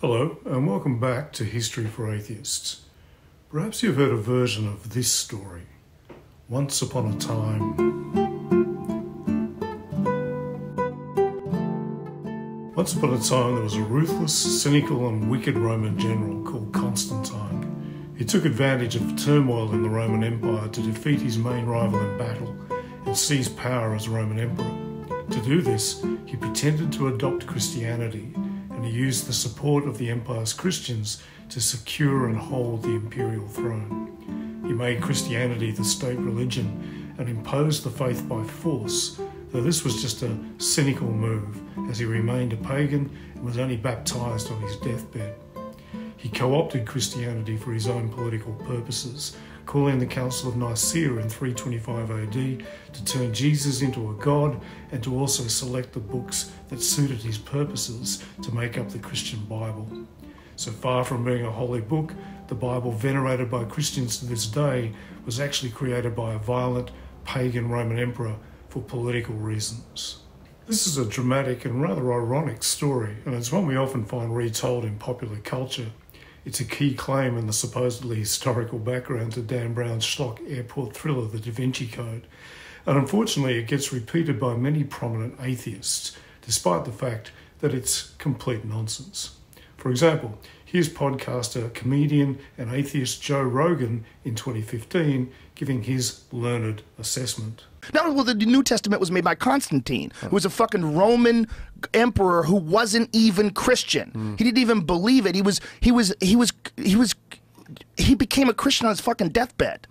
Hello, and welcome back to History for Atheists. Perhaps you've heard a version of this story. Once upon a time. Once upon a time, there was a ruthless, cynical, and wicked Roman general called Constantine. He took advantage of turmoil in the Roman Empire to defeat his main rival in battle and seize power as Roman emperor. To do this, he pretended to adopt Christianity and he used the support of the empire's Christians to secure and hold the imperial throne. He made Christianity the state religion and imposed the faith by force, though this was just a cynical move, as he remained a pagan and was only baptized on his deathbed. He co opted Christianity for his own political purposes, calling the Council of Nicaea in 325 AD to turn Jesus into a god and to also select the books that suited his purposes to make up the Christian Bible. So far from being a holy book, the Bible, venerated by Christians to this day, was actually created by a violent pagan Roman emperor for political reasons. This is a dramatic and rather ironic story, and it's one we often find retold in popular culture. It's a key claim in the supposedly historical background to Dan Brown's schlock airport thriller, The Da Vinci Code. And unfortunately, it gets repeated by many prominent atheists, despite the fact that it's complete nonsense. For example, here's podcaster, comedian, and atheist Joe Rogan in 2015 giving his learned assessment. Not well, the New Testament was made by Constantine, who was a fucking Roman emperor who wasn't even Christian. Mm. He didn't even believe it. He was he was he was he was he became a Christian on his fucking deathbed.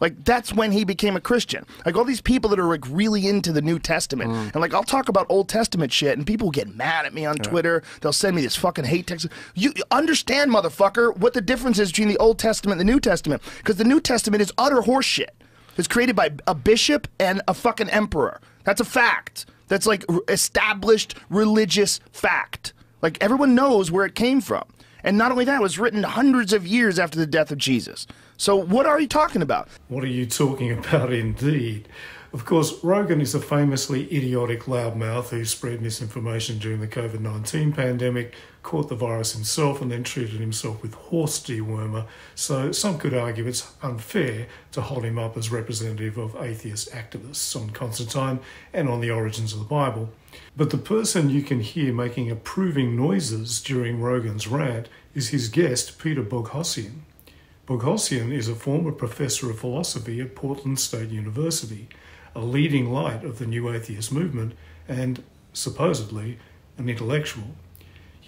Like that's when he became a Christian. Like all these people that are like really into the New Testament, mm. and like I'll talk about Old Testament shit, and people get mad at me on yeah. Twitter. They'll send me this fucking hate text. You understand, motherfucker, what the difference is between the Old Testament and the New Testament? Because the New Testament is utter horseshit. It's created by a bishop and a fucking emperor. That's a fact. That's like established religious fact. Like everyone knows where it came from. And not only that, it was written hundreds of years after the death of Jesus. So what are you talking about? What are you talking about indeed? Of course, Rogan is a famously idiotic loudmouth who spread misinformation during the COVID 19 pandemic, caught the virus himself, and then treated himself with horse dewormer. So some could argue it's unfair to hold him up as representative of atheist activists on Constantine and on the origins of the Bible. But the person you can hear making approving noises during Rogan's rant is his guest, Peter Boghossian. Boghossian is a former professor of philosophy at Portland State University a leading light of the new atheist movement and, supposedly, an intellectual.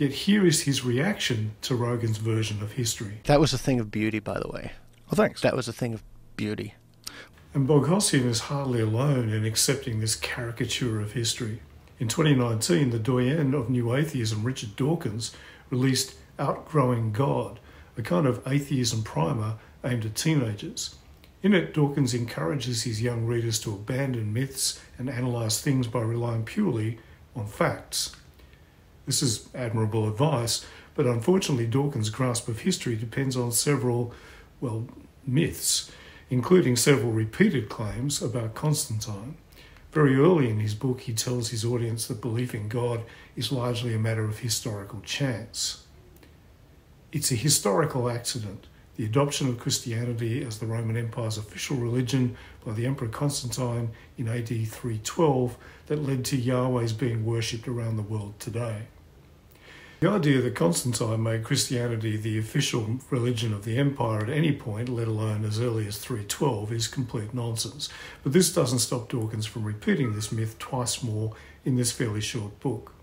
Yet here is his reaction to Rogan's version of history. That was a thing of beauty, by the way. Oh, thanks. That was a thing of beauty. And Boghossian is hardly alone in accepting this caricature of history. In 2019, the doyen of New Atheism, Richard Dawkins, released Outgrowing God, a kind of atheism primer aimed at teenagers. In it, Dawkins encourages his young readers to abandon myths and analyse things by relying purely on facts. This is admirable advice, but unfortunately, Dawkins' grasp of history depends on several, well, myths, including several repeated claims about Constantine. Very early in his book, he tells his audience that belief in God is largely a matter of historical chance. It's a historical accident the adoption of Christianity as the Roman Empire's official religion by the Emperor Constantine in AD 312 that led to Yahweh's being worshipped around the world today. The idea that Constantine made Christianity the official religion of the empire at any point, let alone as early as 312, is complete nonsense. But this doesn't stop Dawkins from repeating this myth twice more in this fairly short book.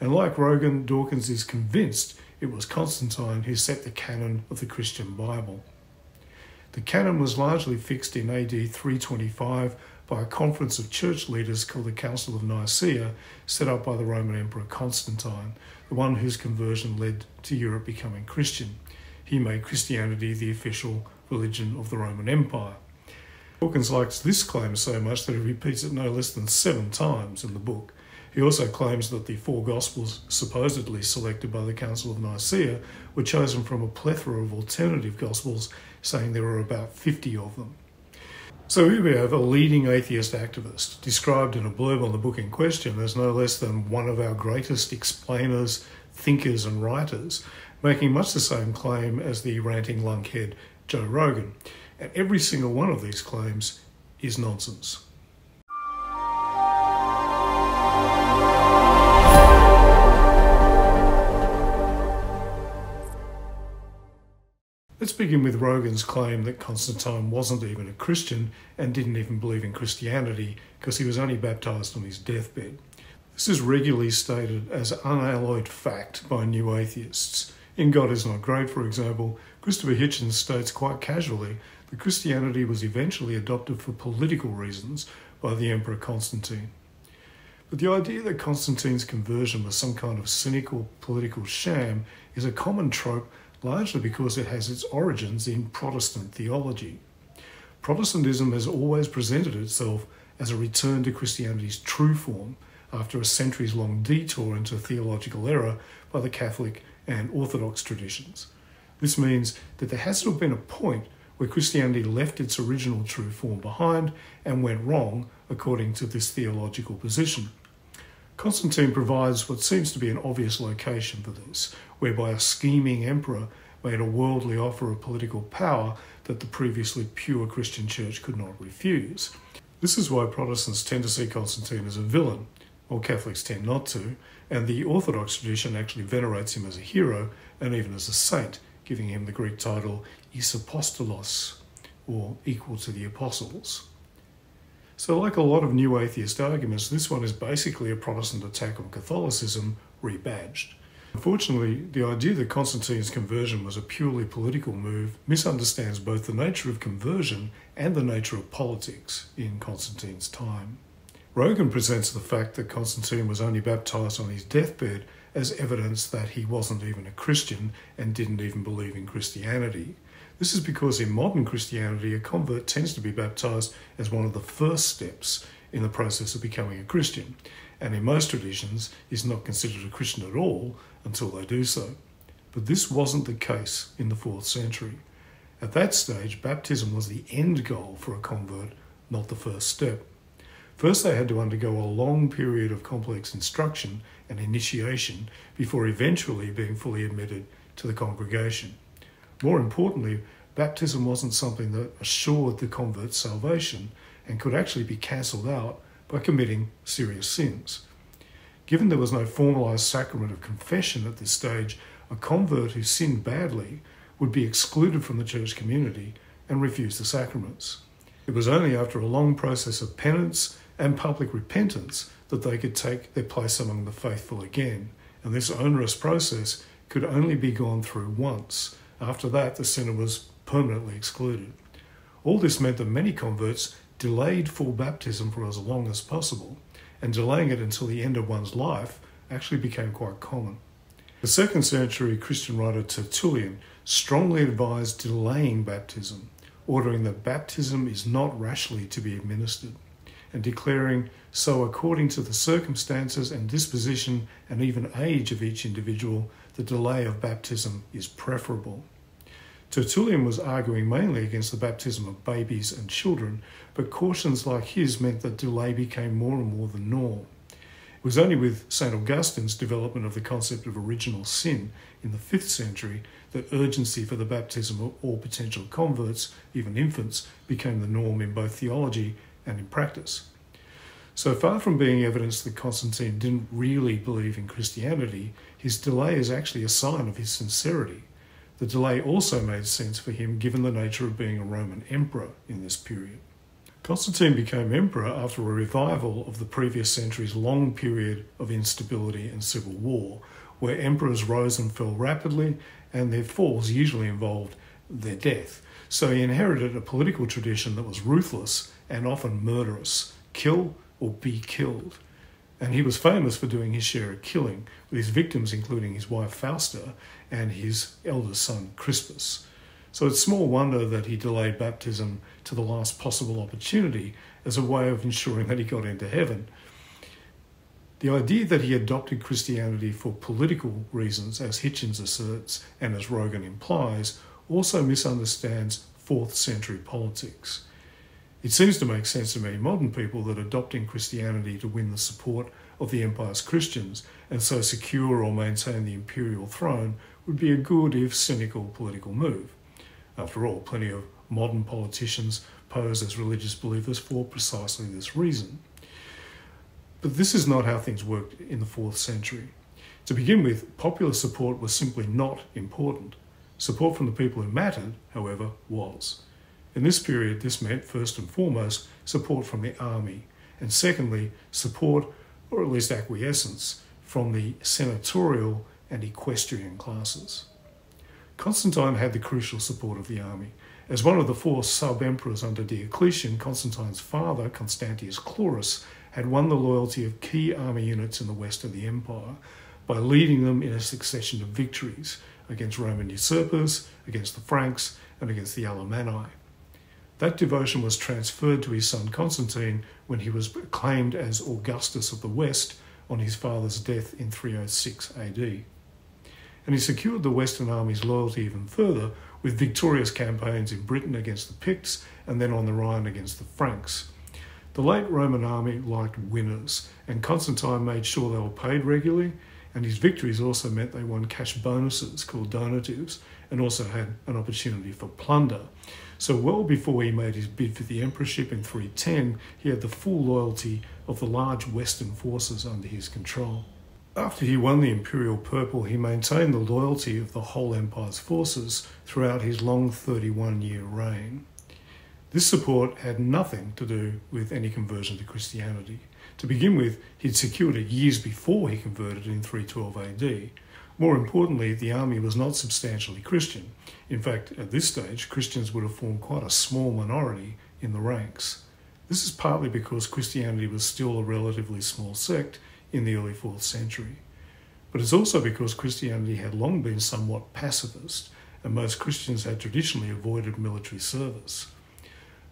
And like Rogan, Dawkins is convinced it was Constantine who set the canon of the Christian Bible. The canon was largely fixed in AD 325 by a conference of church leaders called the Council of Nicaea, set up by the Roman Emperor Constantine, the one whose conversion led to Europe becoming Christian. He made Christianity the official religion of the Roman Empire. Dawkins likes this claim so much that he repeats it no less than seven times in the book. He also claims that the four Gospels supposedly selected by the Council of Nicaea were chosen from a plethora of alternative Gospels, saying there were about 50 of them. So here we have a leading atheist activist, described in a blurb on the book in question as no less than one of our greatest explainers, thinkers and writers, making much the same claim as the ranting lunkhead Joe Rogan. And every single one of these claims is nonsense. Let's begin with Rogan's claim that Constantine wasn't even a Christian and didn't even believe in Christianity because he was only baptized on his deathbed. This is regularly stated as unalloyed fact by new atheists. In God is Not Great, for example, Christopher Hitchens states quite casually that Christianity was eventually adopted for political reasons by the Emperor Constantine. But the idea that Constantine's conversion was some kind of cynical political sham is a common trope largely because it has its origins in Protestant theology. Protestantism has always presented itself as a return to Christianity's true form after a centuries long detour into theological error by the Catholic and Orthodox traditions. This means that there has to have been a point where Christianity left its original true form behind and went wrong according to this theological position. Constantine provides what seems to be an obvious location for this, whereby a scheming emperor made a worldly offer of political power that the previously pure Christian church could not refuse. This is why Protestants tend to see Constantine as a villain, while Catholics tend not to, and the Orthodox tradition actually venerates him as a hero and even as a saint, giving him the Greek title Isapostolos, or equal to the apostles. So, like a lot of new atheist arguments, this one is basically a Protestant attack on Catholicism rebadged. Unfortunately, the idea that Constantine's conversion was a purely political move misunderstands both the nature of conversion and the nature of politics in Constantine's time. Rogan presents the fact that Constantine was only baptized on his deathbed as evidence that he wasn't even a Christian and didn't even believe in Christianity. This is because in modern Christianity, a convert tends to be baptized as one of the first steps in the process of becoming a Christian, and in most traditions is not considered a Christian at all until they do so. But this wasn't the case in the 4th century. At that stage, baptism was the end goal for a convert, not the first step. First, they had to undergo a long period of complex instruction and initiation before eventually being fully admitted to the congregation. More importantly, baptism wasn't something that assured the convert's salvation and could actually be cancelled out by committing serious sins. Given there was no formalised sacrament of confession at this stage, a convert who sinned badly would be excluded from the church community and refuse the sacraments. It was only after a long process of penance and public repentance that they could take their place among the faithful again, and this onerous process could only be gone through once after that, the sinner was permanently excluded. All this meant that many converts delayed full baptism for as long as possible, and delaying it until the end of one's life actually became quite common. The second century Christian writer Tertullian strongly advised delaying baptism, ordering that baptism is not rashly to be administered, and declaring so according to the circumstances and disposition and even age of each individual the delay of baptism is preferable. Tertullian was arguing mainly against the baptism of babies and children, but cautions like his meant that delay became more and more the norm. It was only with St. Augustine's development of the concept of original sin in the 5th century that urgency for the baptism of all potential converts, even infants, became the norm in both theology and in practice. So far from being evidence that Constantine didn't really believe in Christianity, his delay is actually a sign of his sincerity. The delay also made sense for him given the nature of being a Roman emperor in this period. Constantine became emperor after a revival of the previous century's long period of instability and civil war, where emperors rose and fell rapidly, and their falls usually involved their death. So he inherited a political tradition that was ruthless and often murderous kill or be killed. And he was famous for doing his share of killing, with his victims including his wife Fausta and his eldest son Crispus. So it's small wonder that he delayed baptism to the last possible opportunity as a way of ensuring that he got into heaven. The idea that he adopted Christianity for political reasons, as Hitchens asserts and as Rogan implies, also misunderstands 4th century politics. It seems to make sense to many modern people that adopting Christianity to win the support of the empire's Christians and so secure or maintain the imperial throne would be a good, if cynical, political move. After all, plenty of modern politicians pose as religious believers for precisely this reason. But this is not how things worked in the 4th century. To begin with, popular support was simply not important. Support from the people who mattered, however, was. In this period, this meant, first and foremost, support from the army, and secondly, support, or at least acquiescence, from the senatorial and equestrian classes. Constantine had the crucial support of the army. As one of the four sub emperors under Diocletian, Constantine's father, Constantius Chlorus, had won the loyalty of key army units in the west of the empire by leading them in a succession of victories against Roman usurpers, against the Franks, and against the Alemanni. That devotion was transferred to his son Constantine when he was acclaimed as Augustus of the West on his father's death in 306 AD. And he secured the Western army's loyalty even further with victorious campaigns in Britain against the Picts and then on the Rhine against the Franks. The late Roman army liked winners, and Constantine made sure they were paid regularly, and his victories also meant they won cash bonuses called donatives and also had an opportunity for plunder. So, well before he made his bid for the emperorship in 310, he had the full loyalty of the large Western forces under his control. After he won the imperial purple, he maintained the loyalty of the whole empire's forces throughout his long 31 year reign. This support had nothing to do with any conversion to Christianity. To begin with, he'd secured it years before he converted in 312 AD. More importantly, the army was not substantially Christian. In fact, at this stage, Christians would have formed quite a small minority in the ranks. This is partly because Christianity was still a relatively small sect in the early 4th century. But it's also because Christianity had long been somewhat pacifist, and most Christians had traditionally avoided military service.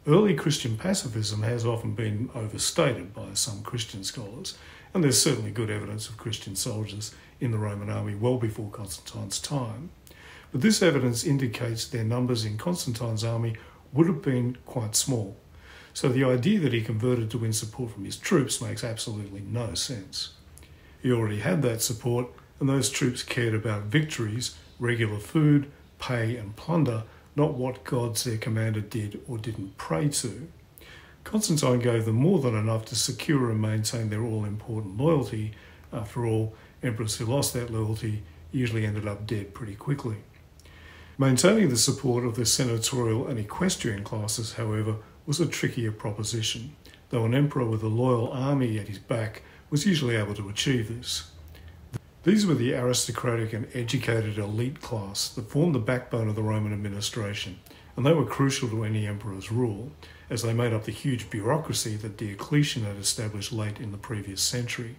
Early Christian pacifism has often been overstated by some Christian scholars, and there's certainly good evidence of Christian soldiers in the Roman army well before Constantine's time. But this evidence indicates their numbers in Constantine's army would have been quite small. So the idea that he converted to win support from his troops makes absolutely no sense. He already had that support, and those troops cared about victories, regular food, pay, and plunder not what gods their commander did or didn't pray to. Constantine gave them more than enough to secure and maintain their all important loyalty. After all, emperors who lost that loyalty usually ended up dead pretty quickly. Maintaining the support of the senatorial and equestrian classes, however, was a trickier proposition, though an emperor with a loyal army at his back was usually able to achieve this. These were the aristocratic and educated elite class that formed the backbone of the Roman administration, and they were crucial to any emperor's rule, as they made up the huge bureaucracy that Diocletian had established late in the previous century.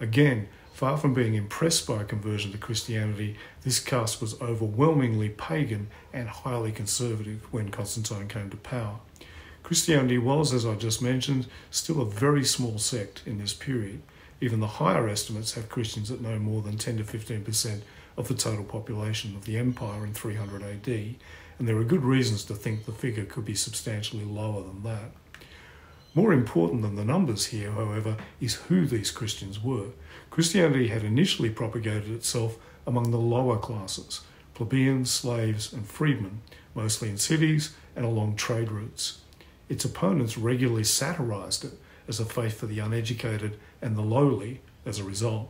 Again, far from being impressed by a conversion to Christianity, this caste was overwhelmingly pagan and highly conservative when Constantine came to power. Christianity was, as I just mentioned, still a very small sect in this period, even the higher estimates have Christians at no more than 10 to 15% of the total population of the empire in 300 AD, and there are good reasons to think the figure could be substantially lower than that. More important than the numbers here, however, is who these Christians were. Christianity had initially propagated itself among the lower classes plebeians, slaves, and freedmen, mostly in cities and along trade routes. Its opponents regularly satirized it as a faith for the uneducated and the lowly as a result.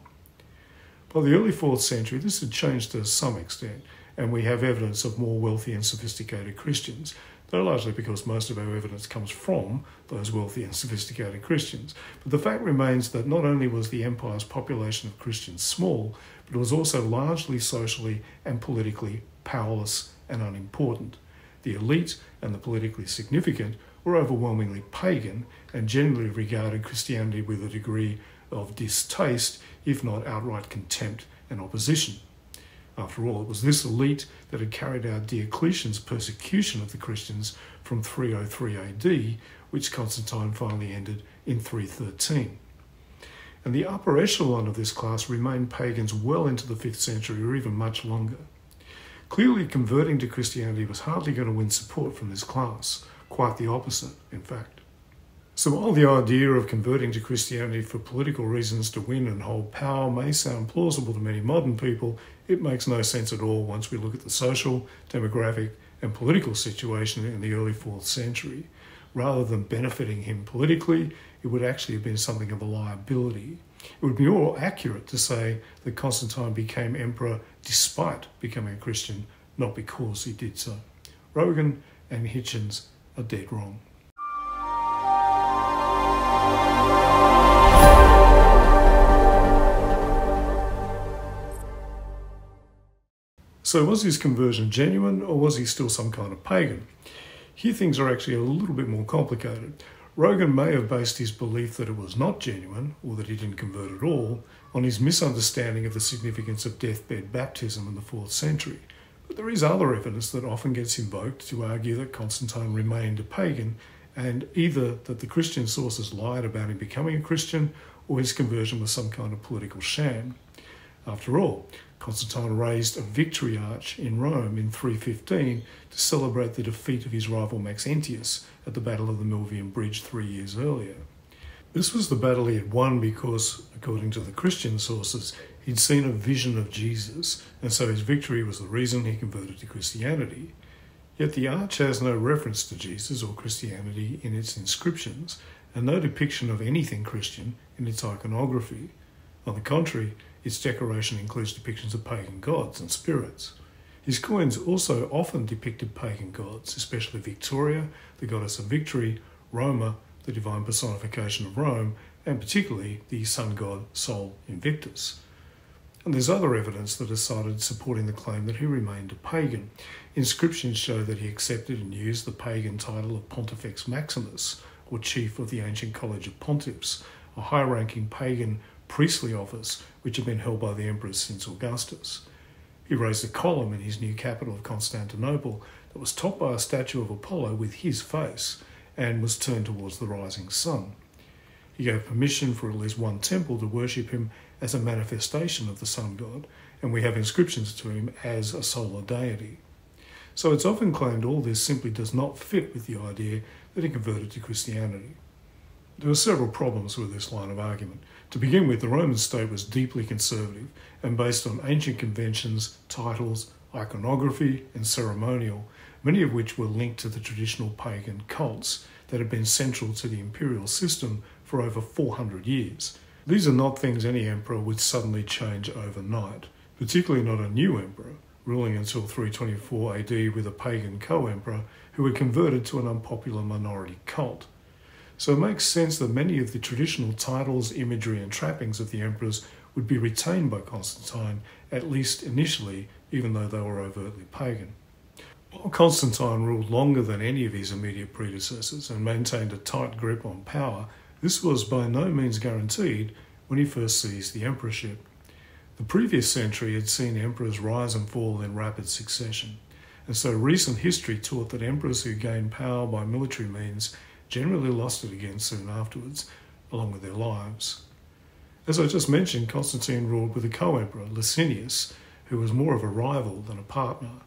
By the early 4th century, this had changed to some extent, and we have evidence of more wealthy and sophisticated Christians, though largely because most of our evidence comes from those wealthy and sophisticated Christians. But the fact remains that not only was the empire's population of Christians small, but it was also largely socially and politically powerless and unimportant. The elite and the politically significant were overwhelmingly pagan and generally regarded Christianity with a degree of distaste, if not outright contempt and opposition. After all, it was this elite that had carried out Diocletian's persecution of the Christians from 303 AD, which Constantine finally ended in 313. And the upper echelon of this class remained pagans well into the 5th century or even much longer. Clearly, converting to Christianity was hardly going to win support from this class, quite the opposite, in fact. So while the idea of converting to Christianity for political reasons to win and hold power may sound plausible to many modern people, it makes no sense at all once we look at the social, demographic, and political situation in the early 4th century. Rather than benefiting him politically, it would actually have been something of a liability. It would be more accurate to say that Constantine became emperor despite becoming a Christian, not because he did so. Rogan and Hitchens are dead wrong. So, was his conversion genuine or was he still some kind of pagan? Here, things are actually a little bit more complicated. Rogan may have based his belief that it was not genuine, or that he didn't convert at all, on his misunderstanding of the significance of deathbed baptism in the 4th century. But there is other evidence that often gets invoked to argue that Constantine remained a pagan, and either that the Christian sources lied about him becoming a Christian, or his conversion was some kind of political sham. After all, Constantine raised a victory arch in Rome in 315 to celebrate the defeat of his rival Maxentius at the Battle of the Milvian Bridge three years earlier. This was the battle he had won because, according to the Christian sources, he'd seen a vision of Jesus, and so his victory was the reason he converted to Christianity. Yet the arch has no reference to Jesus or Christianity in its inscriptions, and no depiction of anything Christian in its iconography. On the contrary, its decoration includes depictions of pagan gods and spirits. His coins also often depicted pagan gods, especially Victoria, the goddess of victory, Roma, the divine personification of Rome, and particularly the sun god Sol Invictus. And there's other evidence that is cited supporting the claim that he remained a pagan. Inscriptions show that he accepted and used the pagan title of Pontifex Maximus, or chief of the ancient College of Pontiffs, a high ranking pagan priestly office which had been held by the emperors since Augustus. He raised a column in his new capital of Constantinople that was topped by a statue of Apollo with his face and was turned towards the rising sun. He gave permission for at least one temple to worship him as a manifestation of the sun god, and we have inscriptions to him as a solar deity. So it's often claimed all this simply does not fit with the idea that he converted to Christianity. There are several problems with this line of argument. To begin with, the Roman state was deeply conservative and based on ancient conventions, titles, iconography, and ceremonial, many of which were linked to the traditional pagan cults that had been central to the imperial system for over 400 years. These are not things any emperor would suddenly change overnight, particularly not a new emperor, ruling until 324 AD with a pagan co emperor who had converted to an unpopular minority cult. So it makes sense that many of the traditional titles, imagery, and trappings of the emperors would be retained by Constantine, at least initially, even though they were overtly pagan. While Constantine ruled longer than any of his immediate predecessors and maintained a tight grip on power, this was by no means guaranteed when he first seized the emperorship. The previous century had seen emperors rise and fall in rapid succession, and so recent history taught that emperors who gained power by military means generally lost it again soon afterwards, along with their lives. As I just mentioned, Constantine ruled with a co emperor, Licinius, who was more of a rival than a partner.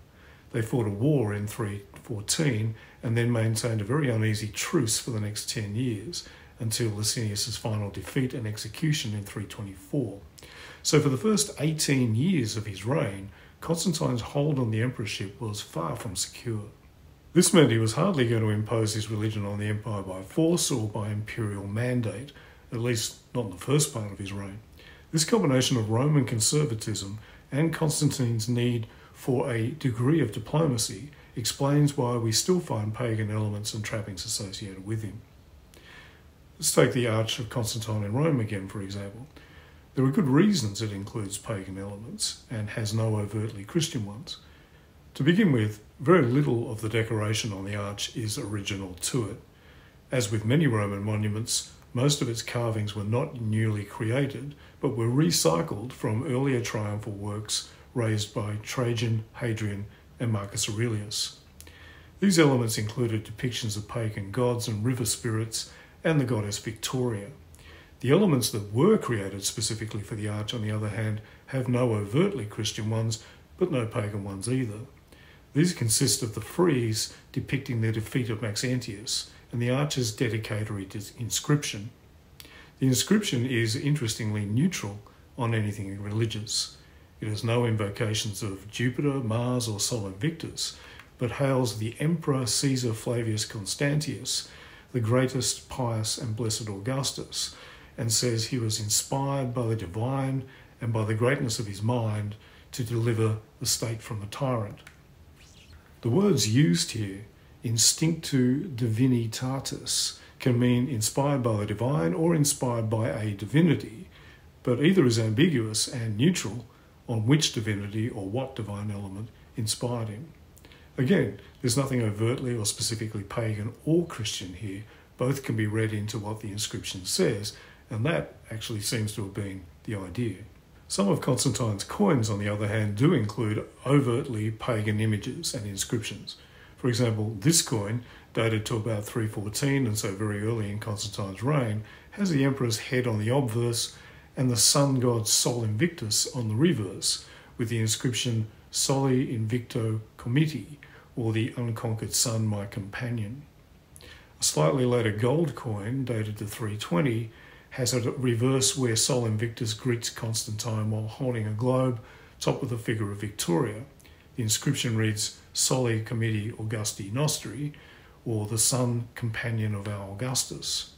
They fought a war in 314 and then maintained a very uneasy truce for the next 10 years until Licinius's final defeat and execution in 324. So, for the first 18 years of his reign, Constantine's hold on the emperorship was far from secure. This meant he was hardly going to impose his religion on the empire by force or by imperial mandate, at least not in the first part of his reign. This combination of Roman conservatism and Constantine's need for a degree of diplomacy explains why we still find pagan elements and trappings associated with him. Let's take the Arch of Constantine in Rome again, for example. There are good reasons it includes pagan elements and has no overtly Christian ones. To begin with, very little of the decoration on the arch is original to it. As with many Roman monuments, most of its carvings were not newly created, but were recycled from earlier triumphal works raised by Trajan, Hadrian, and Marcus Aurelius. These elements included depictions of pagan gods and river spirits and the goddess Victoria. The elements that were created specifically for the arch, on the other hand, have no overtly Christian ones, but no pagan ones either. These consist of the frieze depicting the defeat of Maxentius and the archer's dedicatory inscription. The inscription is interestingly neutral on anything religious. It has no invocations of Jupiter, Mars, or Sol Invictus, but hails the Emperor Caesar Flavius Constantius, the greatest pious and blessed Augustus, and says he was inspired by the divine and by the greatness of his mind to deliver the state from the tyrant. The words used here, instinctu divinitatis, can mean inspired by the divine or inspired by a divinity, but either is ambiguous and neutral on which divinity or what divine element inspired him. Again, there's nothing overtly or specifically pagan or Christian here. Both can be read into what the inscription says, and that actually seems to have been the idea. Some of Constantine's coins, on the other hand, do include overtly pagan images and inscriptions. For example, this coin, dated to about 314 and so very early in Constantine's reign, has the emperor's head on the obverse and the sun god Sol Invictus on the reverse, with the inscription Soli Invicto Comiti, or the unconquered sun my companion. A slightly later gold coin, dated to 320, has a reverse where Sol Invictus greets Constantine while holding a globe, topped with a figure of Victoria. The inscription reads Soli Comiti Augusti Nostri, or the sun companion of our Augustus.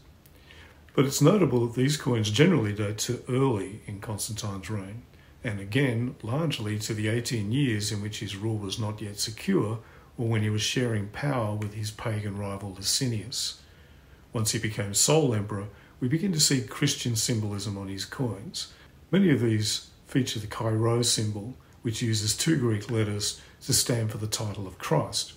But it's notable that these coins generally date to early in Constantine's reign, and again largely to the 18 years in which his rule was not yet secure or when he was sharing power with his pagan rival Licinius. Once he became sole emperor, we begin to see Christian symbolism on his coins. Many of these feature the Chi-Rho symbol, which uses two Greek letters to stand for the title of Christ.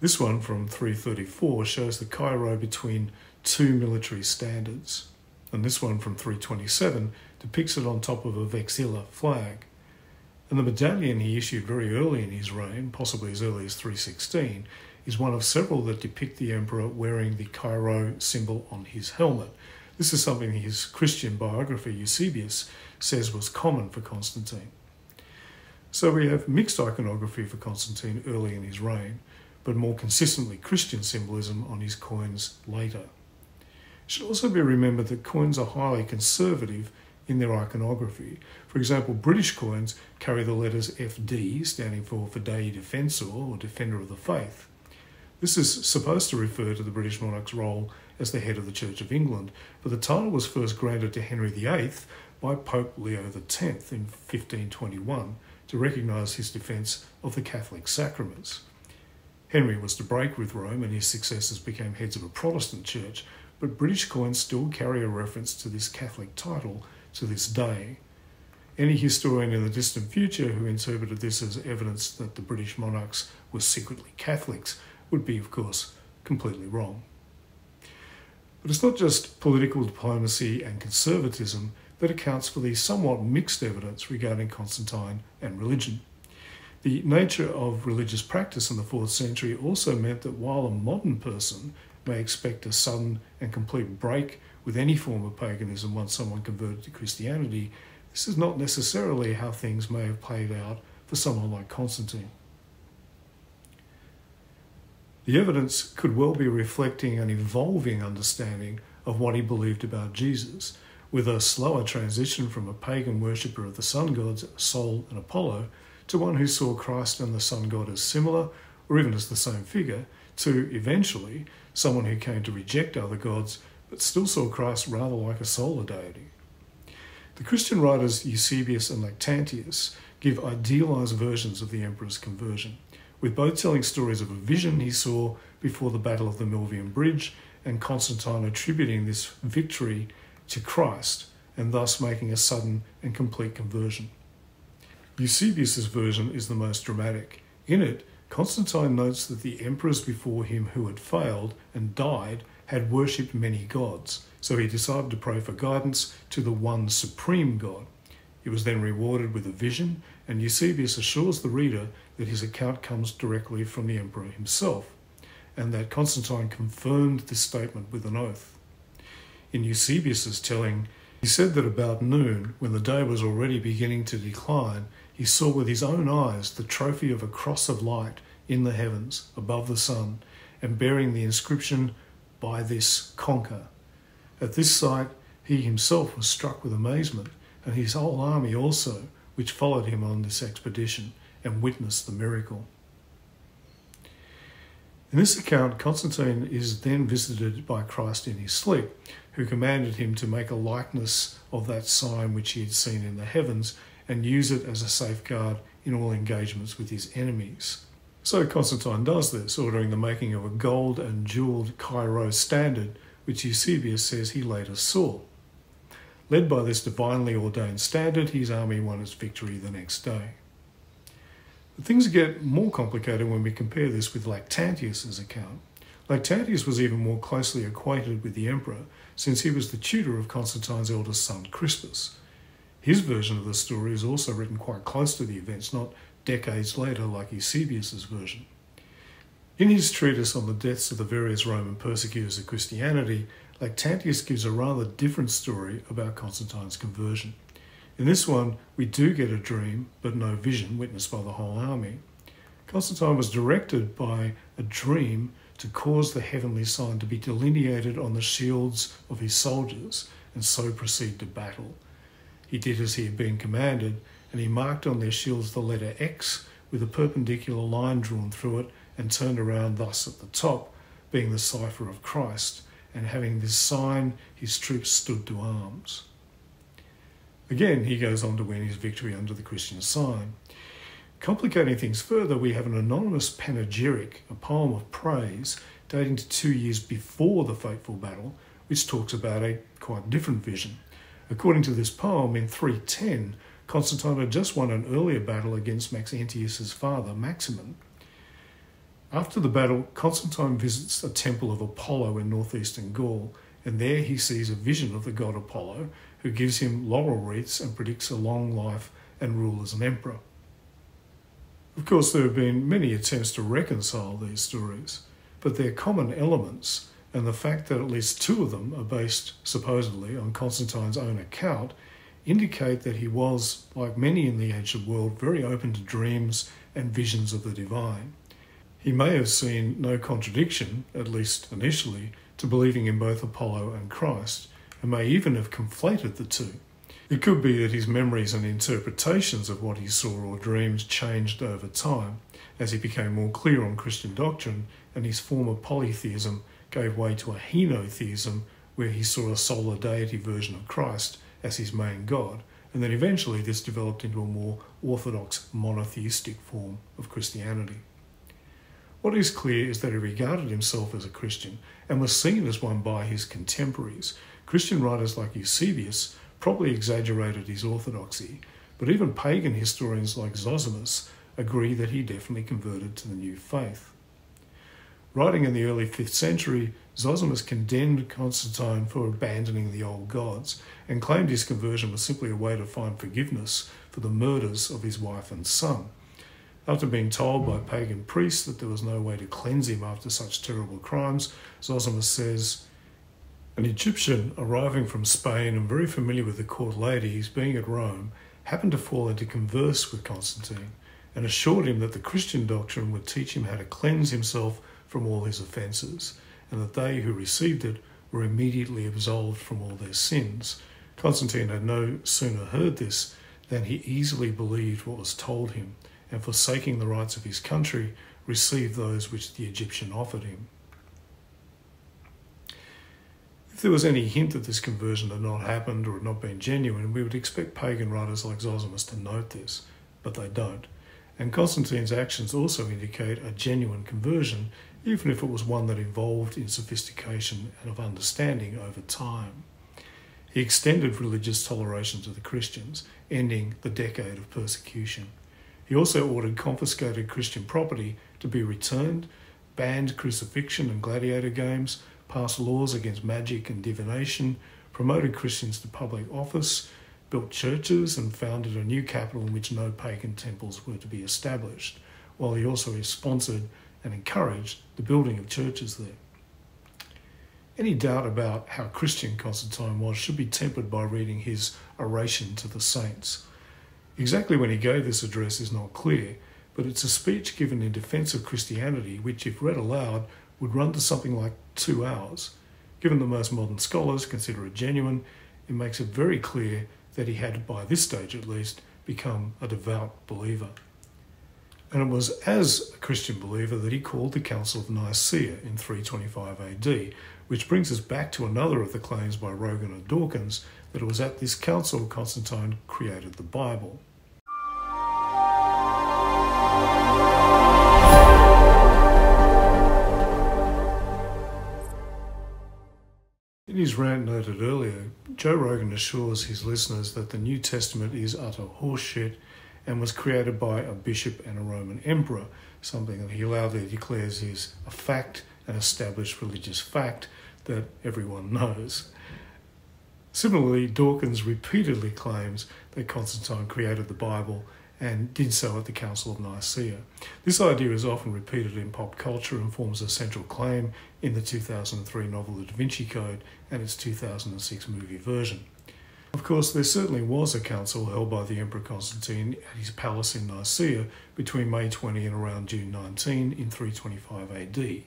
This one from 334 shows the Chi-Rho between two military standards, and this one from 327 depicts it on top of a vexilla flag. And the medallion he issued very early in his reign, possibly as early as 316, is one of several that depict the emperor wearing the Chi-Rho symbol on his helmet. This is something his Christian biographer Eusebius says was common for Constantine. So we have mixed iconography for Constantine early in his reign, but more consistently Christian symbolism on his coins later. It should also be remembered that coins are highly conservative in their iconography. For example, British coins carry the letters FD, standing for Fidei Defensor, or Defender of the Faith. This is supposed to refer to the British monarch's role as the head of the Church of England, but the title was first granted to Henry VIII by Pope Leo X in 1521 to recognise his defence of the Catholic sacraments. Henry was to break with Rome and his successors became heads of a Protestant church, but British coins still carry a reference to this Catholic title to this day. Any historian in the distant future who interpreted this as evidence that the British monarchs were secretly Catholics would be, of course, completely wrong. But it's not just political diplomacy and conservatism that accounts for the somewhat mixed evidence regarding Constantine and religion. The nature of religious practice in the 4th century also meant that while a modern person may expect a sudden and complete break with any form of paganism once someone converted to Christianity, this is not necessarily how things may have played out for someone like Constantine. The evidence could well be reflecting an evolving understanding of what he believed about Jesus, with a slower transition from a pagan worshipper of the sun gods, Sol and Apollo, to one who saw Christ and the sun god as similar, or even as the same figure, to eventually someone who came to reject other gods but still saw Christ rather like a solar deity. The Christian writers Eusebius and Lactantius give idealized versions of the emperor's conversion, with both telling stories of a vision he saw before the Battle of the Milvian Bridge and Constantine attributing this victory to Christ and thus making a sudden and complete conversion. Eusebius's version is the most dramatic. In it, Constantine notes that the emperors before him who had failed and died had worshipped many gods, so he decided to pray for guidance to the one supreme God. He was then rewarded with a vision, and Eusebius assures the reader that his account comes directly from the emperor himself, and that Constantine confirmed this statement with an oath. In Eusebius's telling, he said that about noon, when the day was already beginning to decline, he saw with his own eyes the trophy of a cross of light in the heavens above the sun, and bearing the inscription by this conquer. At this sight, he himself was struck with amazement, and his whole army also, which followed him on this expedition and witnessed the miracle. In this account, Constantine is then visited by Christ in his sleep, who commanded him to make a likeness of that sign which he had seen in the heavens and use it as a safeguard in all engagements with his enemies. So Constantine does this, ordering the making of a gold and jewelled Chi-Rho standard, which Eusebius says he later saw. Led by this divinely ordained standard, his army won its victory the next day. But things get more complicated when we compare this with Lactantius's account. Lactantius was even more closely acquainted with the emperor, since he was the tutor of Constantine's eldest son, Crispus. His version of the story is also written quite close to the events, not decades later like Eusebius's version. In his treatise on the deaths of the various Roman persecutors of Christianity, Lactantius gives a rather different story about Constantine's conversion. In this one, we do get a dream, but no vision witnessed by the whole army. Constantine was directed by a dream to cause the heavenly sign to be delineated on the shields of his soldiers and so proceed to battle. He did as he had been commanded, and he marked on their shields the letter X with a perpendicular line drawn through it and turned around thus at the top, being the cipher of Christ, and having this sign, his troops stood to arms. Again, he goes on to win his victory under the Christian sign. Complicating things further, we have an anonymous panegyric, a poem of praise, dating to two years before the fateful battle, which talks about a quite different vision. According to this poem, in 310, Constantine had just won an earlier battle against Maxentius's father, Maximian. After the battle, Constantine visits a temple of Apollo in northeastern Gaul, and there he sees a vision of the god Apollo, who gives him laurel wreaths and predicts a long life and rule as an emperor. Of course, there have been many attempts to reconcile these stories, but their common elements and the fact that at least two of them are based supposedly on Constantine's own account indicate that he was, like many in the ancient world, very open to dreams and visions of the divine. He may have seen no contradiction, at least initially, to believing in both Apollo and Christ, and may even have conflated the two. It could be that his memories and interpretations of what he saw or dreamed changed over time as he became more clear on Christian doctrine and his former polytheism gave way to a henotheism where he saw a solar deity version of Christ as his main god, and then eventually this developed into a more orthodox monotheistic form of Christianity. What is clear is that he regarded himself as a Christian and was seen as one by his contemporaries, Christian writers like Eusebius probably exaggerated his orthodoxy, but even pagan historians like Zosimus agree that he definitely converted to the new faith. Writing in the early 5th century, Zosimus condemned Constantine for abandoning the old gods and claimed his conversion was simply a way to find forgiveness for the murders of his wife and son. After being told by pagan priests that there was no way to cleanse him after such terrible crimes, Zosimus says, an Egyptian arriving from Spain and very familiar with the court ladies, being at Rome, happened to fall into converse with Constantine and assured him that the Christian doctrine would teach him how to cleanse himself from all his offences, and that they who received it were immediately absolved from all their sins. Constantine had no sooner heard this than he easily believed what was told him, and forsaking the rites of his country, received those which the Egyptian offered him. If there was any hint that this conversion had not happened or had not been genuine, we would expect pagan writers like Zosimus to note this, but they don't. And Constantine's actions also indicate a genuine conversion, even if it was one that evolved in sophistication and of understanding over time. He extended religious toleration to the Christians, ending the decade of persecution. He also ordered confiscated Christian property to be returned, banned crucifixion and gladiator games, passed laws against magic and divination, promoted Christians to public office, built churches, and founded a new capital in which no pagan temples were to be established, while he also sponsored and encouraged the building of churches there. Any doubt about how Christian Constantine was should be tempered by reading his Oration to the Saints. Exactly when he gave this address is not clear, but it's a speech given in defense of Christianity which, if read aloud, would run to something like two hours. Given that most modern scholars consider it genuine, it makes it very clear that he had, by this stage at least, become a devout believer. And it was as a Christian believer that he called the Council of Nicaea in 325 AD, which brings us back to another of the claims by Rogan and Dawkins that it was at this council Constantine created the Bible. In his rant noted earlier, Joe Rogan assures his listeners that the New Testament is utter horseshit and was created by a bishop and a Roman emperor, something that he loudly declares is a fact, an established religious fact that everyone knows. Similarly, Dawkins repeatedly claims that Constantine created the Bible and did so at the Council of Nicaea. This idea is often repeated in pop culture and forms a central claim in the 2003 novel The Da Vinci Code and its 2006 movie version. Of course, there certainly was a council held by the Emperor Constantine at his palace in Nicaea between May 20 and around June 19 in 325 AD.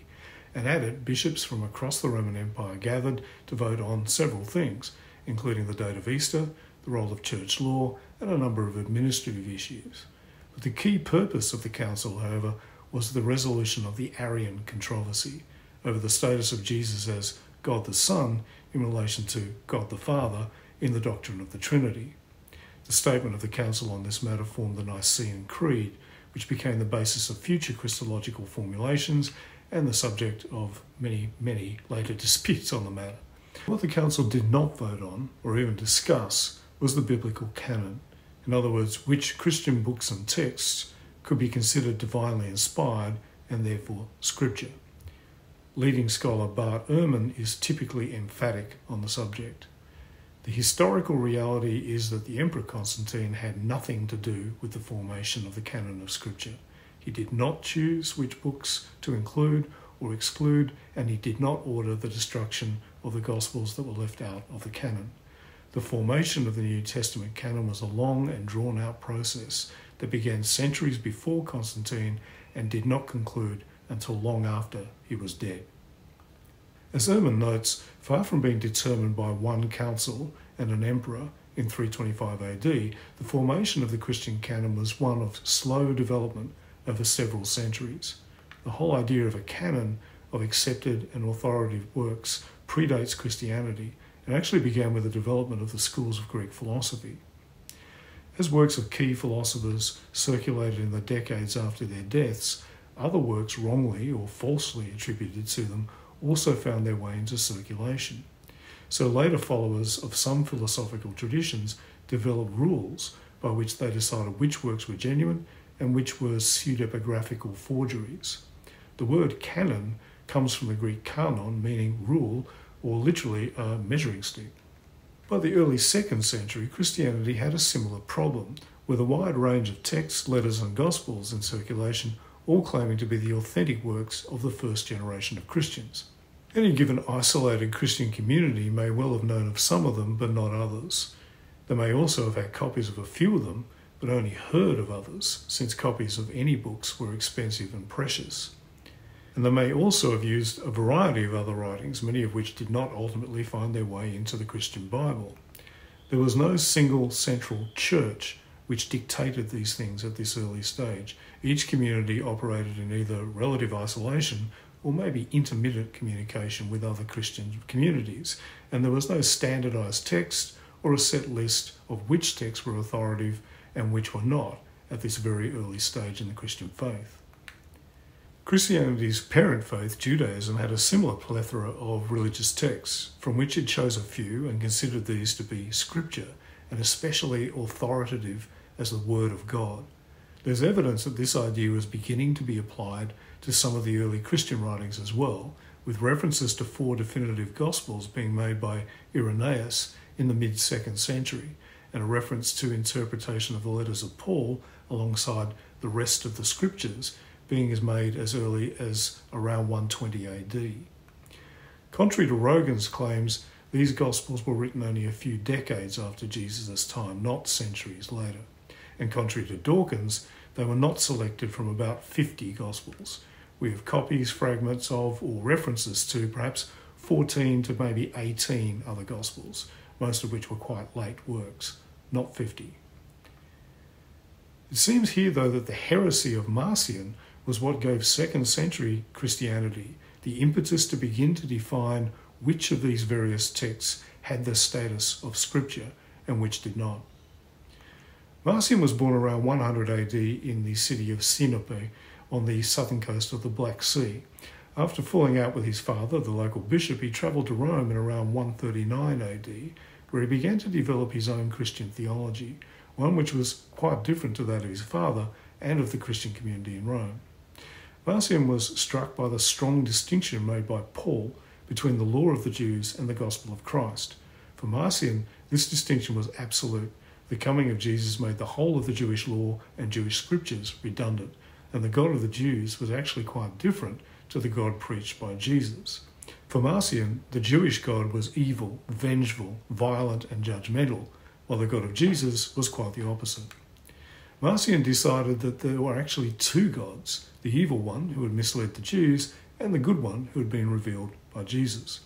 And at it, bishops from across the Roman Empire gathered to vote on several things, including the date of Easter, the role of church law, and a number of administrative issues. But the key purpose of the council, however, was the resolution of the Arian controversy over the status of Jesus as God the Son in relation to God the Father in the doctrine of the Trinity. The statement of the Council on this matter formed the Nicene Creed, which became the basis of future Christological formulations and the subject of many, many later disputes on the matter. What the Council did not vote on, or even discuss, was the biblical canon. In other words, which Christian books and texts could be considered divinely inspired and therefore scripture. Leading scholar Bart Ehrman is typically emphatic on the subject. The historical reality is that the Emperor Constantine had nothing to do with the formation of the canon of Scripture. He did not choose which books to include or exclude, and he did not order the destruction of the Gospels that were left out of the canon. The formation of the New Testament canon was a long and drawn out process that began centuries before Constantine and did not conclude until long after he was dead. As Ehrman notes, far from being determined by one council and an emperor in 325 AD, the formation of the Christian canon was one of slow development over several centuries. The whole idea of a canon of accepted and authoritative works predates Christianity and actually began with the development of the schools of Greek philosophy. As works of key philosophers circulated in the decades after their deaths, other works wrongly or falsely attributed to them also found their way into circulation. So later followers of some philosophical traditions developed rules by which they decided which works were genuine and which were pseudepigraphical forgeries. The word canon comes from the Greek kanon, meaning rule, or literally a measuring stick. By the early second century, Christianity had a similar problem, with a wide range of texts, letters, and gospels in circulation all claiming to be the authentic works of the first generation of Christians. Any given isolated Christian community may well have known of some of them, but not others. They may also have had copies of a few of them, but only heard of others, since copies of any books were expensive and precious. And they may also have used a variety of other writings, many of which did not ultimately find their way into the Christian Bible. There was no single central church which dictated these things at this early stage. Each community operated in either relative isolation or maybe intermittent communication with other Christian communities, and there was no standardized text or a set list of which texts were authoritative and which were not at this very early stage in the Christian faith. Christianity's parent faith, Judaism, had a similar plethora of religious texts, from which it chose a few and considered these to be scripture and especially authoritative as the Word of God. There's evidence that this idea was beginning to be applied to some of the early Christian writings as well, with references to four definitive Gospels being made by Irenaeus in the mid second century, and a reference to interpretation of the letters of Paul alongside the rest of the Scriptures being as made as early as around 120 AD. Contrary to Rogan's claims, these Gospels were written only a few decades after Jesus' time, not centuries later and contrary to Dawkins, they were not selected from about 50 Gospels. we have copies, fragments of, or references to perhaps 14 to maybe 18 other Gospels, most of which were quite late works, not 50. It seems here, though, that the heresy of Marcion was what gave second century Christianity the impetus to begin to define which of these various texts had the status of scripture and which did not. Marcion was born around 100 AD in the city of Sinope on the southern coast of the Black Sea. After falling out with his father, the local bishop, he travelled to Rome in around 139 AD, where he began to develop his own Christian theology, one which was quite different to that of his father and of the Christian community in Rome. Marcion was struck by the strong distinction made by Paul between the law of the Jews and the gospel of Christ. For Marcion, this distinction was absolute. The coming of Jesus made the whole of the Jewish law and Jewish scriptures redundant, and the God of the Jews was actually quite different to the God preached by Jesus. For Marcion, the Jewish God was evil, vengeful, violent, and judgmental, while the God of Jesus was quite the opposite. Marcion decided that there were actually two gods the evil one who had misled the Jews, and the good one who had been revealed by Jesus.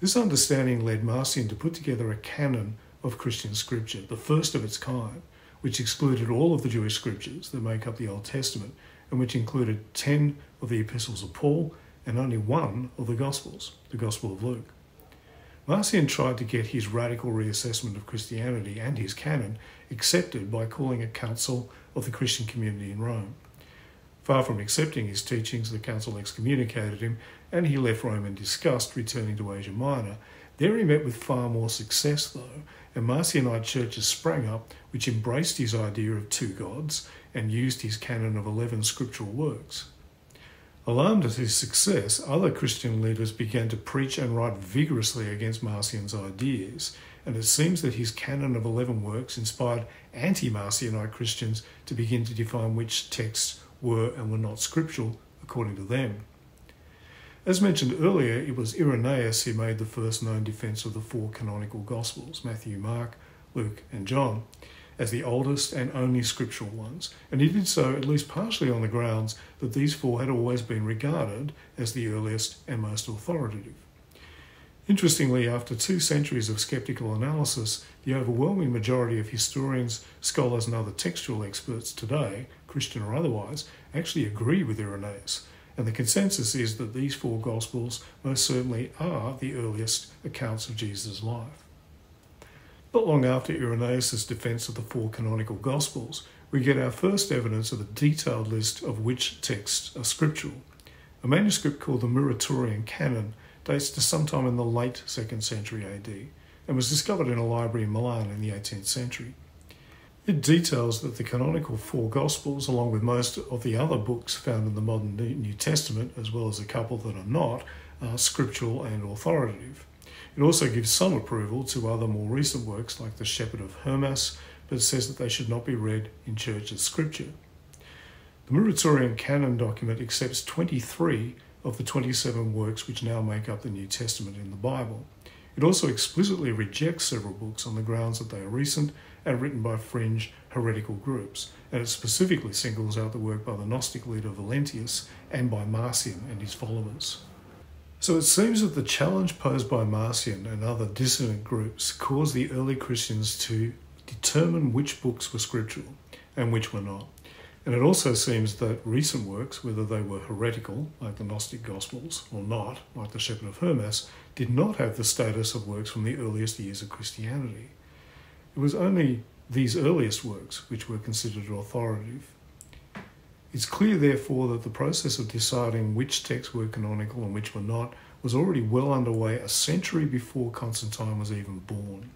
This understanding led Marcion to put together a canon of Christian scripture, the first of its kind, which excluded all of the Jewish scriptures that make up the Old Testament, and which included 10 of the epistles of Paul and only one of the Gospels, the Gospel of Luke. Marcion tried to get his radical reassessment of Christianity and his canon accepted by calling a council of the Christian community in Rome. Far from accepting his teachings, the council excommunicated him and he left Rome in disgust, returning to Asia Minor. There he met with far more success, though, and Marcionite churches sprang up which embraced his idea of two gods and used his canon of 11 scriptural works. Alarmed at his success, other Christian leaders began to preach and write vigorously against Marcion's ideas, and it seems that his canon of 11 works inspired anti Marcionite Christians to begin to define which texts were and were not scriptural according to them. As mentioned earlier, it was Irenaeus who made the first known defense of the four canonical Gospels Matthew, Mark, Luke, and John as the oldest and only scriptural ones, and he did so at least partially on the grounds that these four had always been regarded as the earliest and most authoritative. Interestingly, after two centuries of skeptical analysis, the overwhelming majority of historians, scholars, and other textual experts today, Christian or otherwise, actually agree with Irenaeus, and the consensus is that these four Gospels most certainly are the earliest accounts of Jesus' life. Not long after Irenaeus' defense of the four canonical Gospels, we get our first evidence of a detailed list of which texts are scriptural. A manuscript called the Muratorian Canon dates to sometime in the late 2nd century AD and was discovered in a library in Milan in the 18th century. It details that the canonical four Gospels, along with most of the other books found in the modern New Testament, as well as a couple that are not, are scriptural and authoritative. It also gives some approval to other more recent works like The Shepherd of Hermas, but says that they should not be read in church as scripture. The Muratorian Canon document accepts 23 of the 27 works which now make up the New Testament in the Bible. It also explicitly rejects several books on the grounds that they are recent and written by fringe heretical groups, and it specifically singles out the work by the Gnostic leader Valentinus and by Marcion and his followers. So it seems that the challenge posed by Marcion and other dissident groups caused the early Christians to determine which books were scriptural and which were not. And it also seems that recent works, whether they were heretical, like the Gnostic Gospels, or not, like the Shepherd of Hermas, did not have the status of works from the earliest years of Christianity. It was only these earliest works which were considered authoritative. It's clear, therefore, that the process of deciding which texts were canonical and which were not was already well underway a century before Constantine was even born.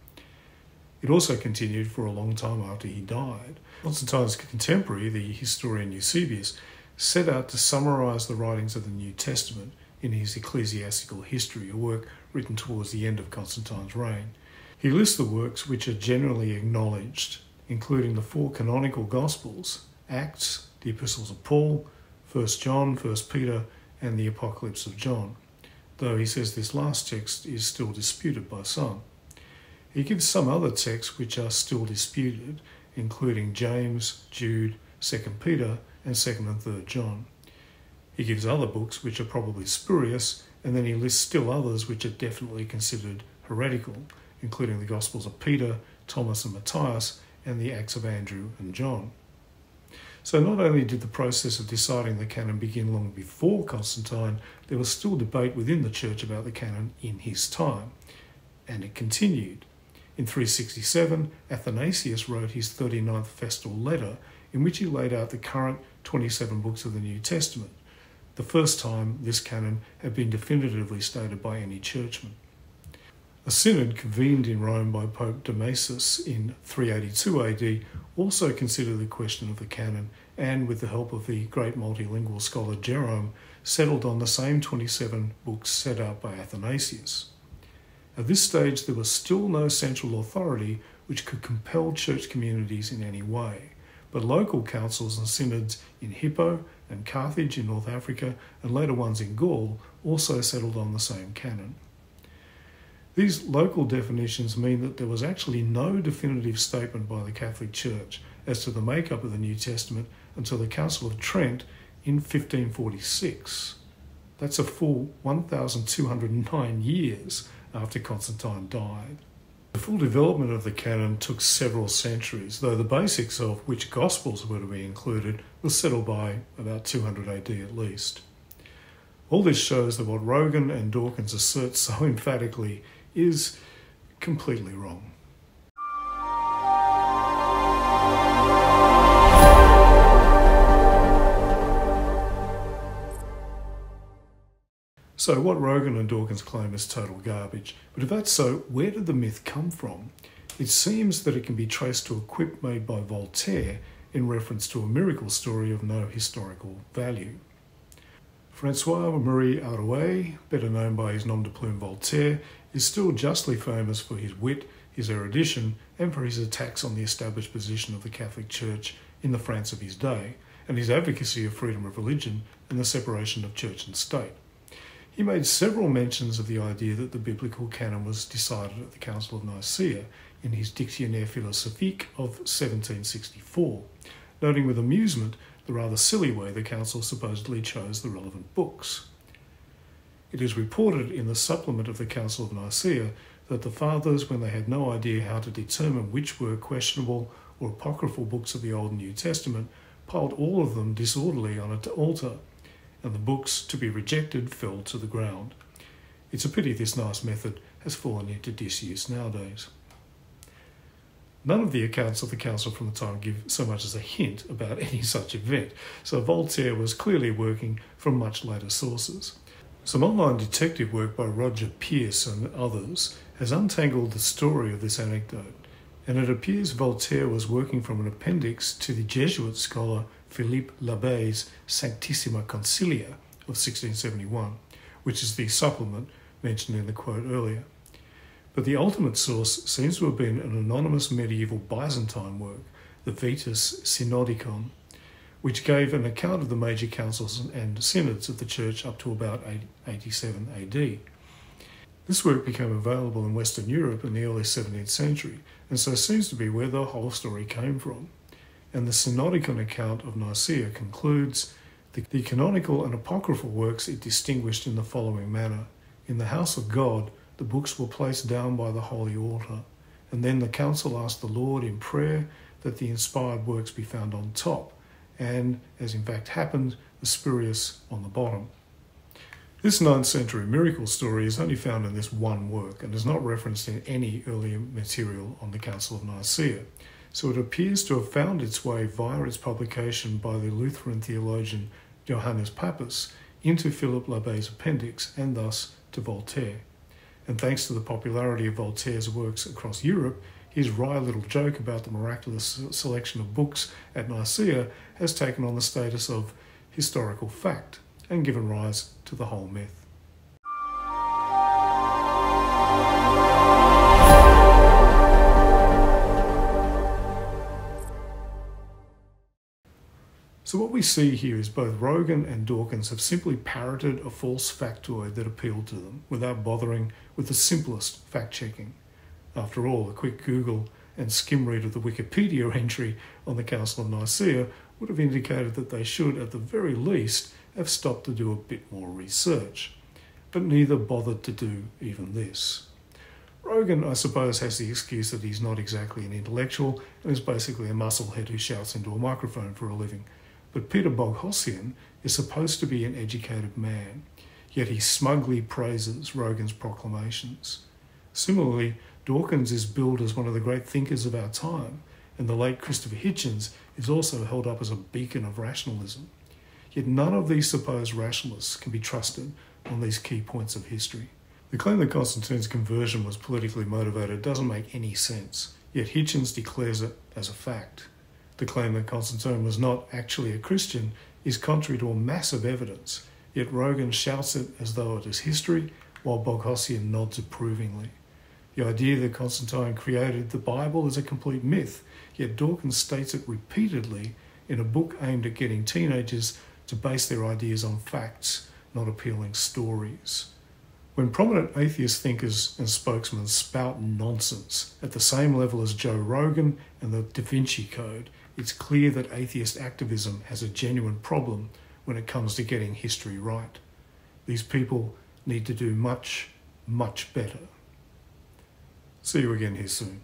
It also continued for a long time after he died. Constantine's contemporary, the historian Eusebius, set out to summarize the writings of the New Testament in his Ecclesiastical History, a work written towards the end of Constantine's reign. He lists the works which are generally acknowledged, including the four canonical Gospels, Acts, the epistles of Paul, 1 John, 1 Peter, and the Apocalypse of John, though he says this last text is still disputed by some. He gives some other texts which are still disputed, including James, Jude, 2 Peter, and 2 and 3 John. He gives other books which are probably spurious, and then he lists still others which are definitely considered heretical, including the Gospels of Peter, Thomas, and Matthias, and the Acts of Andrew and John. So, not only did the process of deciding the canon begin long before Constantine, there was still debate within the church about the canon in his time, and it continued. In 367, Athanasius wrote his 39th festal letter, in which he laid out the current 27 books of the New Testament, the first time this canon had been definitively stated by any churchman. A synod convened in Rome by Pope Damasus in 382 AD also considered the question of the canon and, with the help of the great multilingual scholar Jerome, settled on the same 27 books set out by Athanasius. At this stage, there was still no central authority which could compel church communities in any way, but local councils and synods in Hippo and Carthage in North Africa and later ones in Gaul also settled on the same canon. These local definitions mean that there was actually no definitive statement by the Catholic Church as to the makeup of the New Testament until the Council of Trent in 1546. That's a full 1,209 years after Constantine died. The full development of the canon took several centuries, though the basics of which Gospels were to be included was settled by about 200 AD at least. All this shows that what Rogan and Dawkins assert so emphatically is completely wrong. So, what Rogan and Dawkins claim is total garbage. But if that's so, where did the myth come from? It seems that it can be traced to a quip made by Voltaire in reference to a miracle story of no historical value. Francois Marie Arouet, better known by his nom de plume Voltaire, is still justly famous for his wit, his erudition, and for his attacks on the established position of the Catholic Church in the France of his day, and his advocacy of freedom of religion and the separation of church and state. He made several mentions of the idea that the biblical canon was decided at the Council of Nicaea in his Dictionnaire philosophique of 1764, noting with amusement the rather silly way the Council supposedly chose the relevant books. It is reported in the supplement of the Council of Nicaea that the fathers, when they had no idea how to determine which were questionable or apocryphal books of the Old and New Testament, piled all of them disorderly on an altar, and the books to be rejected fell to the ground. It's a pity this nice method has fallen into disuse nowadays. None of the accounts of the council from the time give so much as a hint about any such event, so Voltaire was clearly working from much later sources. Some online detective work by Roger Pearse and others has untangled the story of this anecdote, and it appears Voltaire was working from an appendix to the Jesuit scholar Philippe Labbe's Sanctissima Concilia of 1671, which is the supplement mentioned in the quote earlier. But the ultimate source seems to have been an anonymous medieval Byzantine work, the Vetus Synodicon, which gave an account of the major councils and synods of the church up to about 87 AD. This work became available in Western Europe in the early 17th century, and so seems to be where the whole story came from. And the Synodicon account of Nicaea concludes the, the canonical and apocryphal works it distinguished in the following manner. In the house of God, the books were placed down by the holy altar, and then the council asked the Lord in prayer that the inspired works be found on top and, as in fact happened, the spurious on the bottom. This 9th century miracle story is only found in this one work and is not referenced in any earlier material on the Council of Nicaea, so it appears to have found its way via its publication by the Lutheran theologian Johannes Pappus into Philip Labbe's appendix and thus to Voltaire. And thanks to the popularity of Voltaire's works across Europe, his wry little joke about the miraculous selection of books at Nicaea has taken on the status of historical fact and given rise to the whole myth. So, what we see here is both Rogan and Dawkins have simply parroted a false factoid that appealed to them without bothering with the simplest fact checking. After all, a quick Google and skim read of the Wikipedia entry on the Council of Nicaea would have indicated that they should, at the very least, have stopped to do a bit more research, but neither bothered to do even this. Rogan, I suppose, has the excuse that he's not exactly an intellectual and is basically a musclehead who shouts into a microphone for a living. But Peter Boghossian is supposed to be an educated man, yet he smugly praises Rogan's proclamations. Similarly, Dawkins is billed as one of the great thinkers of our time, and the late Christopher Hitchens is also held up as a beacon of rationalism. Yet none of these supposed rationalists can be trusted on these key points of history. The claim that Constantine's conversion was politically motivated doesn't make any sense, yet Hitchens declares it as a fact. The claim that Constantine was not actually a Christian is contrary to a massive evidence, yet Rogan shouts it as though it is history, while Boghossian nods approvingly. The idea that Constantine created the Bible is a complete myth, yet Dawkins states it repeatedly in a book aimed at getting teenagers to base their ideas on facts, not appealing stories. When prominent atheist thinkers and spokesmen spout nonsense at the same level as Joe Rogan and the Da Vinci Code, it's clear that atheist activism has a genuine problem when it comes to getting history right. These people need to do much, much better. See you again here soon.